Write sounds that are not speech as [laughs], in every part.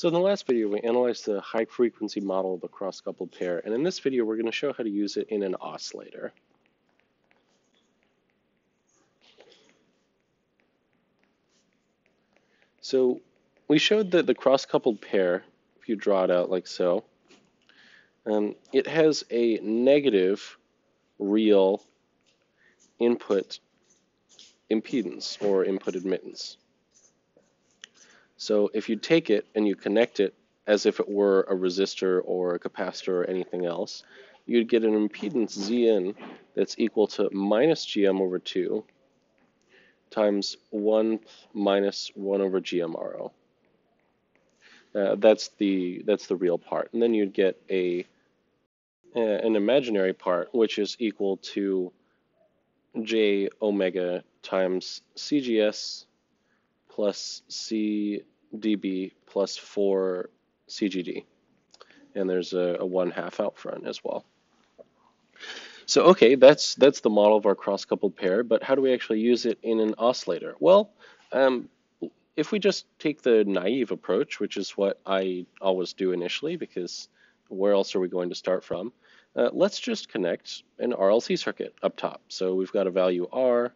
So in the last video, we analyzed the high frequency model of a cross-coupled pair, and in this video, we're going to show how to use it in an oscillator. So we showed that the cross-coupled pair, if you draw it out like so, um, it has a negative real input impedance or input admittance. So if you take it and you connect it as if it were a resistor or a capacitor or anything else, you'd get an impedance Zn that's equal to minus Gm over 2 times 1 minus 1 over GMRO. Uh, that's the that's the real part, and then you'd get a uh, an imaginary part, which is equal to j omega times CGS plus C dB plus 4 CGD. And there's a, a 1 half out front as well. So okay, that's that's the model of our cross-coupled pair, but how do we actually use it in an oscillator? Well, um, if we just take the naive approach, which is what I always do initially, because where else are we going to start from? Uh, let's just connect an RLC circuit up top. So we've got a value R,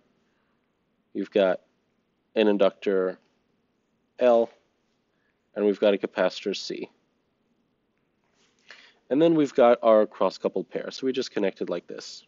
you've got an inductor L, and we've got a capacitor C. And then we've got our cross-coupled pair. So we just connected like this.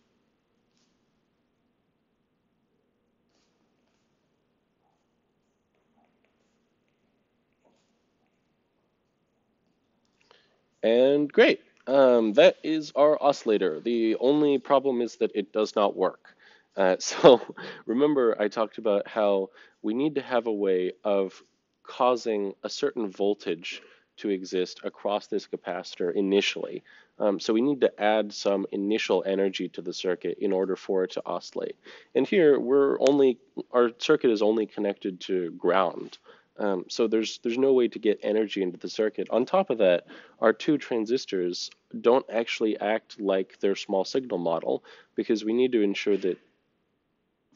And great. Um, that is our oscillator. The only problem is that it does not work. Uh, [laughs] so remember I talked about how we need to have a way of causing a certain voltage to exist across this capacitor initially. Um, so we need to add some initial energy to the circuit in order for it to oscillate. And here we're only, our circuit is only connected to ground. Um, so there's there's no way to get energy into the circuit. On top of that, our two transistors don't actually act like their small signal model because we need to ensure that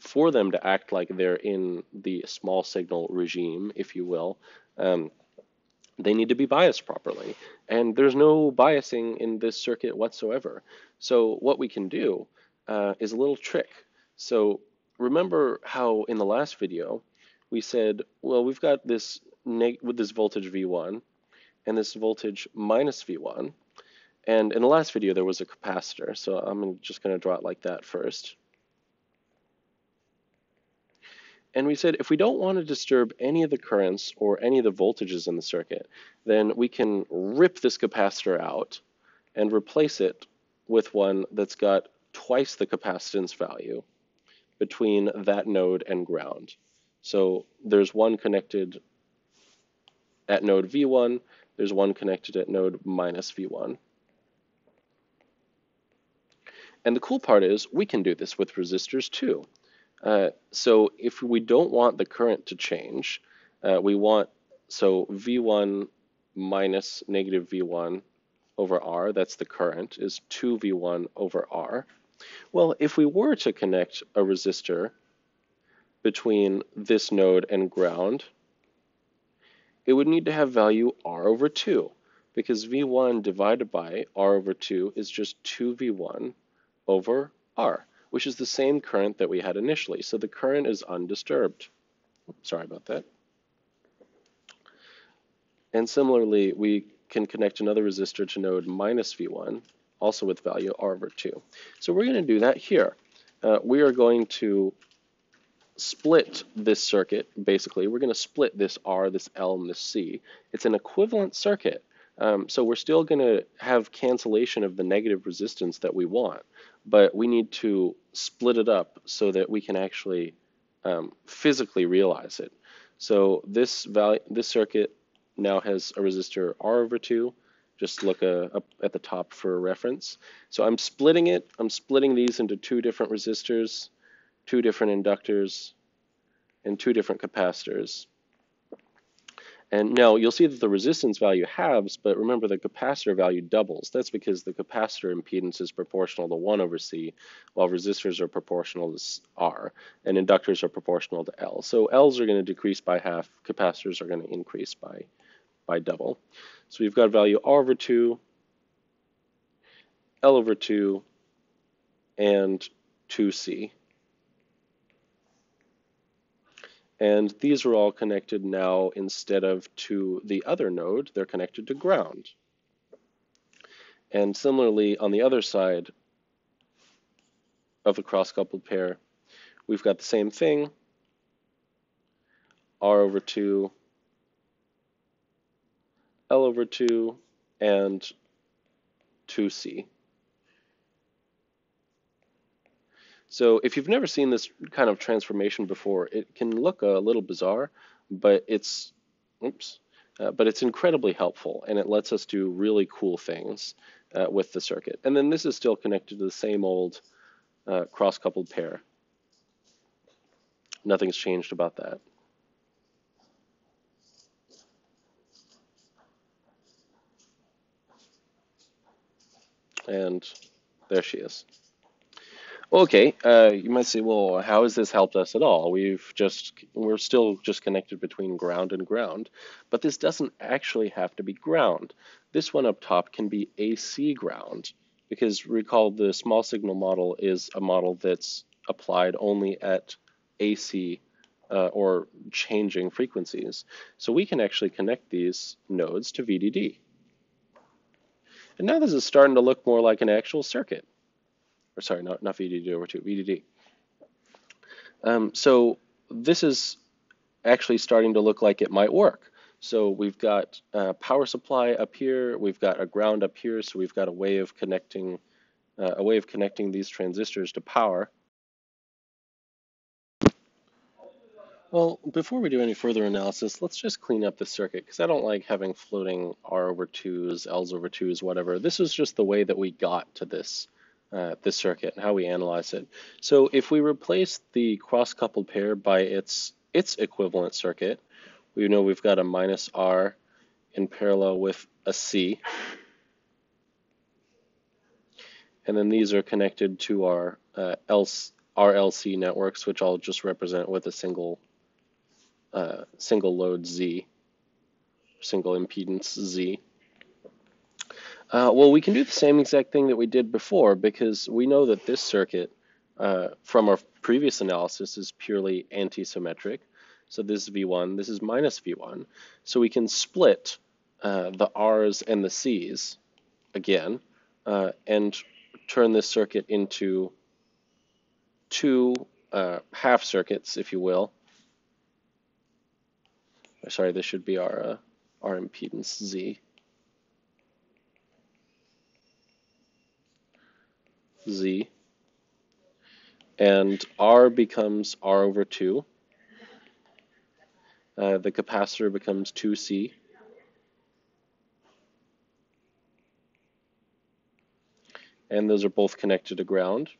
for them to act like they're in the small signal regime, if you will, um, they need to be biased properly. And there's no biasing in this circuit whatsoever. So what we can do uh, is a little trick. So remember how in the last video we said, well, we've got this with this voltage V1 and this voltage minus V1. And in the last video, there was a capacitor. So I'm just going to draw it like that first. And we said if we don't want to disturb any of the currents or any of the voltages in the circuit, then we can rip this capacitor out and replace it with one that's got twice the capacitance value between that node and ground. So there's one connected at node V1, there's one connected at node minus V1. And the cool part is we can do this with resistors too. Uh, so if we don't want the current to change, uh, we want, so V1 minus negative V1 over R, that's the current, is 2V1 over R. Well, if we were to connect a resistor between this node and ground, it would need to have value R over 2 because V1 divided by R over 2 is just 2V1 over R which is the same current that we had initially. So the current is undisturbed. Sorry about that. And similarly, we can connect another resistor to node minus V1, also with value R over 2. So we're going to do that here. Uh, we are going to split this circuit, basically. We're going to split this R, this L, and this C. It's an equivalent circuit. Um, so we're still going to have cancellation of the negative resistance that we want, but we need to split it up so that we can actually um, physically realize it. So this value, this circuit now has a resistor R over 2. Just look uh, up at the top for a reference. So I'm splitting it. I'm splitting these into two different resistors, two different inductors, and two different capacitors. And now you'll see that the resistance value halves, but remember the capacitor value doubles. That's because the capacitor impedance is proportional to 1 over C, while resistors are proportional to R, and inductors are proportional to L. So L's are going to decrease by half, capacitors are going to increase by, by double. So we've got value R over 2, L over 2, and 2C. And these are all connected now instead of to the other node, they're connected to ground. And similarly, on the other side of the cross-coupled pair, we've got the same thing, R over 2, L over 2, and 2C. So if you've never seen this kind of transformation before, it can look a little bizarre, but it's, oops, uh, but it's incredibly helpful and it lets us do really cool things uh, with the circuit. And then this is still connected to the same old uh, cross-coupled pair. Nothing's changed about that. And there she is. Okay, uh, you might say, well, how has this helped us at all? We've just, we're still just connected between ground and ground, but this doesn't actually have to be ground. This one up top can be AC ground, because recall the small signal model is a model that's applied only at AC uh, or changing frequencies. So we can actually connect these nodes to VDD. And now this is starting to look more like an actual circuit or sorry, not, not VDD over 2, VDD. Um, so this is actually starting to look like it might work. So we've got a power supply up here, we've got a ground up here, so we've got a way of connecting uh, a way of connecting these transistors to power. Well, before we do any further analysis, let's just clean up the circuit because I don't like having floating R over 2s, L's over 2s, whatever. This is just the way that we got to this uh, this circuit and how we analyze it. So if we replace the cross-coupled pair by its its equivalent circuit, we know we've got a minus R in parallel with a C. And then these are connected to our uh, RLC networks, which I'll just represent with a single uh, single load Z, single impedance Z. Uh, well, we can do the same exact thing that we did before because we know that this circuit uh, from our previous analysis is purely anti-symmetric. So this is V1, this is minus V1. So we can split uh, the R's and the C's again uh, and turn this circuit into two uh, half circuits, if you will. Sorry, this should be our, uh, our impedance Z. z, and R becomes R over 2. Uh, the capacitor becomes 2C. And those are both connected to ground.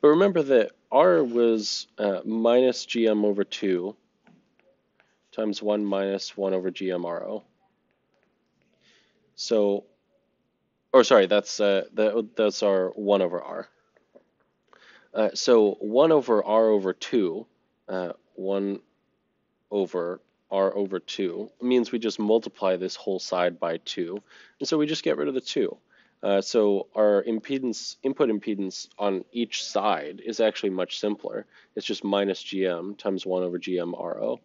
But remember that R was uh, minus GM over 2 times 1 minus 1 over GM RO. So or sorry, that's uh, that, that's our 1 over r. Uh, so 1 over r over 2, uh, 1 over r over 2, means we just multiply this whole side by 2, and so we just get rid of the 2. Uh, so our impedance, input impedance on each side is actually much simpler. It's just minus gm times 1 over gm ro.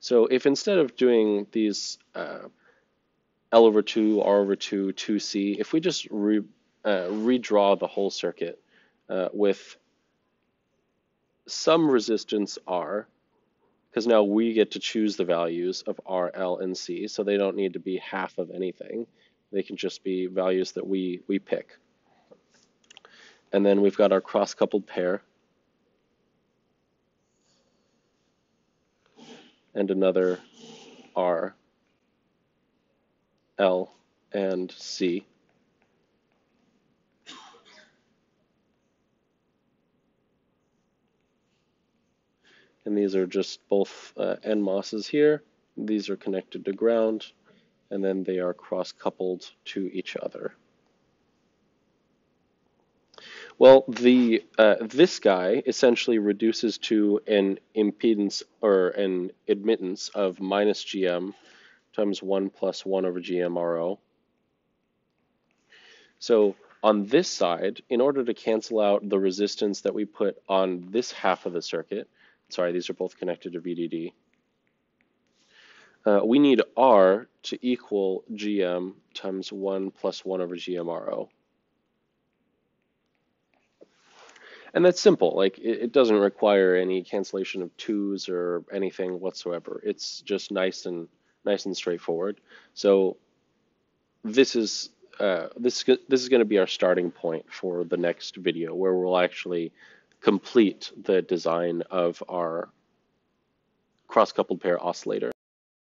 So if instead of doing these uh, L over 2, R over 2, 2C, if we just re, uh, redraw the whole circuit uh, with some resistance R, because now we get to choose the values of R, L, and C, so they don't need to be half of anything. They can just be values that we, we pick. And then we've got our cross-coupled pair. And another R L, and C. And these are just both uh, NMOSs here. These are connected to ground, and then they are cross-coupled to each other. Well, the uh, this guy essentially reduces to an impedance or an admittance of minus GM times 1 plus 1 over GMRO. So on this side, in order to cancel out the resistance that we put on this half of the circuit, sorry, these are both connected to VDD, uh, we need R to equal GM times 1 plus 1 over GMRO. And that's simple. Like it, it, doesn't require any cancellation of twos or anything whatsoever. It's just nice and nice and straightforward. So this is uh, this this is going to be our starting point for the next video, where we'll actually complete the design of our cross-coupled pair oscillator.